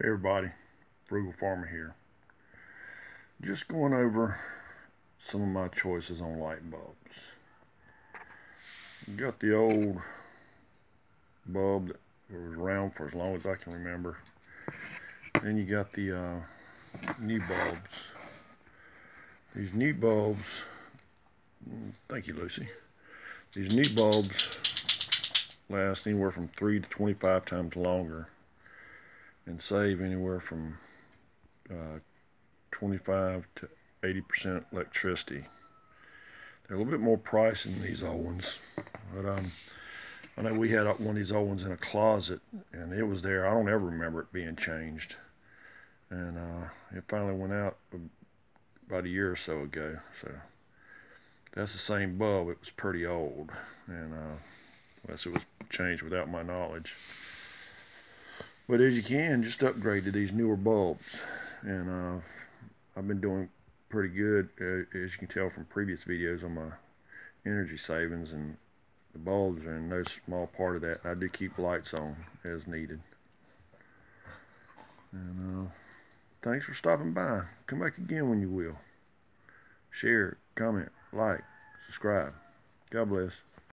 Hey everybody, Frugal Farmer here. Just going over some of my choices on light bulbs. Got the old bulb that was around for as long as I can remember. Then you got the uh, new bulbs. These new bulbs, thank you Lucy. These new bulbs last anywhere from 3 to 25 times longer and save anywhere from uh, 25 to 80% electricity. They're a little bit more pricey than these old ones, but um, I know we had one of these old ones in a closet, and it was there. I don't ever remember it being changed, and uh, it finally went out about a year or so ago. So that's the same bulb. It was pretty old, and uh, unless it was changed without my knowledge. But as you can, just upgrade to these newer bulbs. And uh, I've been doing pretty good, uh, as you can tell from previous videos on my energy savings. And the bulbs are in no small part of that. I do keep lights on as needed. And uh, thanks for stopping by. Come back again when you will. Share, comment, like, subscribe. God bless.